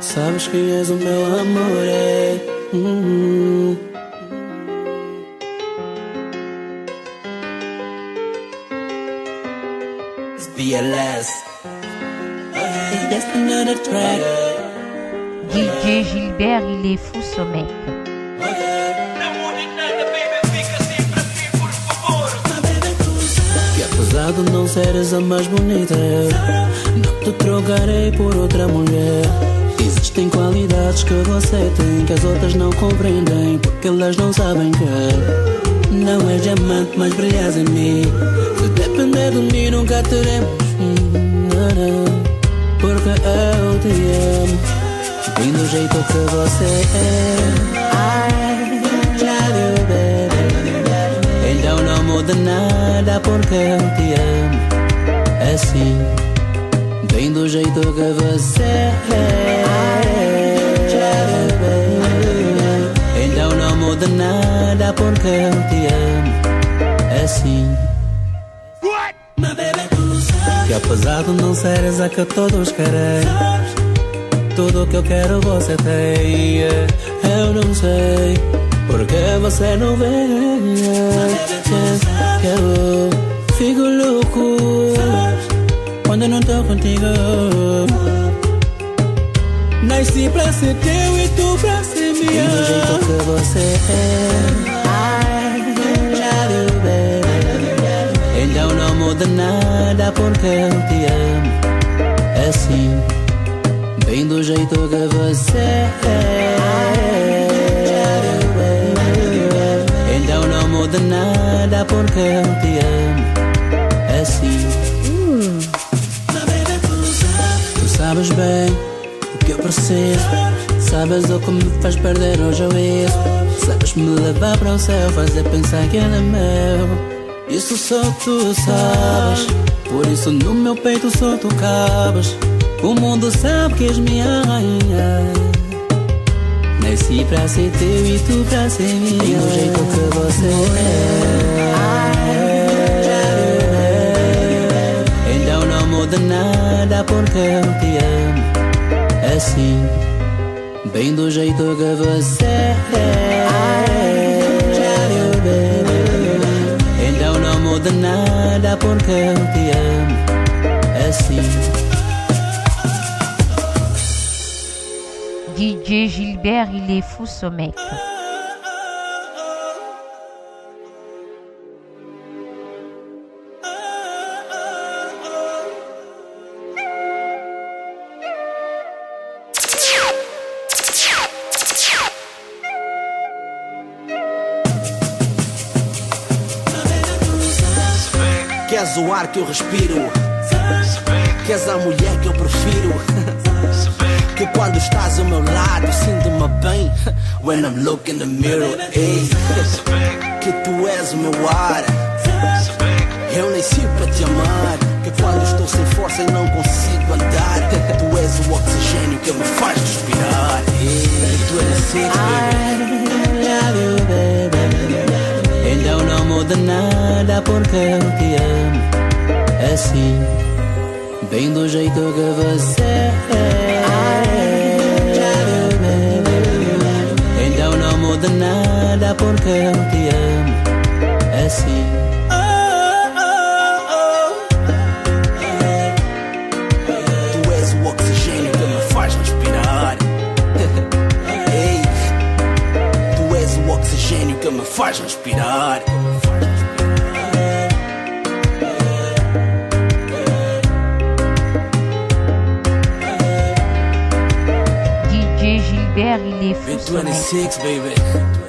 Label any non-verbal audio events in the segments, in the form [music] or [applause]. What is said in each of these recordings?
Sabes que és o meu amor, é. Hum. BLS. Just another track. DJ Gilbert, il est fou ce mec. Apesar de não seres a mais bonita, não te trocarei por outra mulher. Existem qualidades que você tem que as outras não compreendem, porque elas não sabem que não és diamante, mas brilhas em mim. Se depender de mim, nunca teremos. hum, não, não, Porque eu te amo, bem do jeito que você é. I love you, baby. Então não muda nada, porque eu te amo. Assim, bem do jeito que você é. Então não muda nada, porque eu te amo. Assim. Que apesar de não seres a que todos querem Tudo que eu quero você tem Eu não sei Porque você não vem Que eu fico louco Quando não tô contigo. Nasci pra ser teu e tu pra ser minha. E do jeito que você é. Então não muda nada porque eu te amo. Assim, bem do jeito que você é. Então não muda nada porque eu te amo. Assim. Tu sabes bem o que eu preciso. Sabes o que me faz perder o juízo. Sabes me levar para o céu Fazer pensar que ele é meu. Isso só tu sabes. Por isso no meu peito só tu cabes O mundo sabe que és minha rainha. Nasci pra ser teu e tu pra ser minha. Do jeito que você é. Então não muda nada porque eu te amo. Assim Bem do jeito que você é. Então não muda nada porque eu te amo. Assim DJ Gilbert, il est fou ce mec. Que és o ar que eu respiro Que és a mulher que eu prefiro [laughs] Que quando estás ao meu lado sinto-me bem. When I'm looking in the mirror ei. Que tu és o meu ar. Eu nasci para te amar. Que quando estou sem força e não consigo andar. Tu és o oxigênio que me faz respirar. Ei. Tu és assim, baby. I love you, baby. Então não muda nada porque eu te amo. Assim, bem do jeito que você é muda nada porque eu te amo Assim Tu és o oxigênio que me faz respirar. [laughs] Ei, tu és o oxigênio que me faz respirar. Gilbert, il est fou ce mec. 26, baby.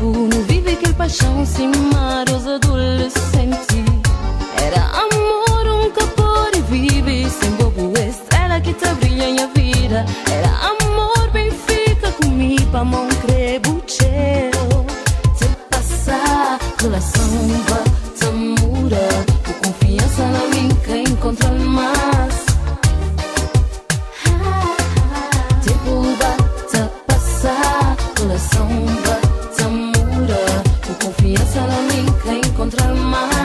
Não vive aquele paixão sem mar os adolescentes Era amor, um capor e vive sem bobo Estrela que te brilha em a vida cada día encontrar más.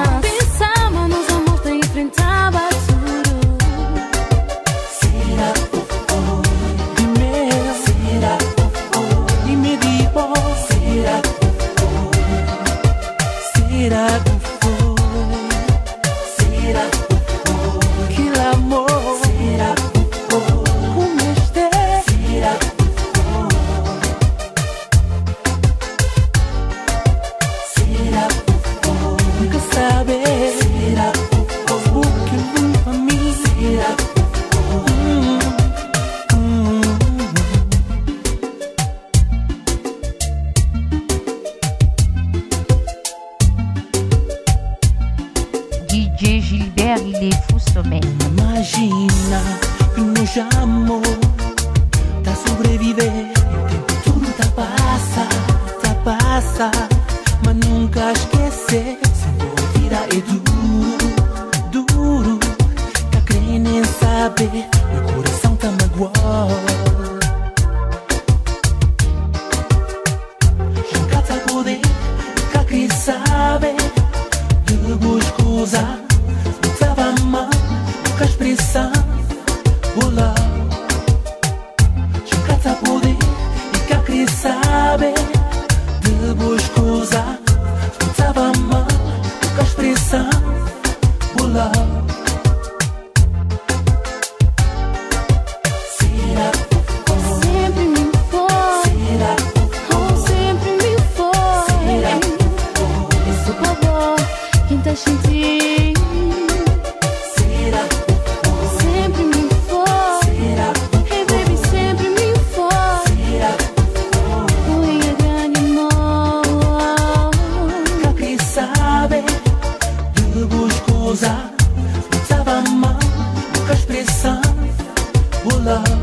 Olá, nunca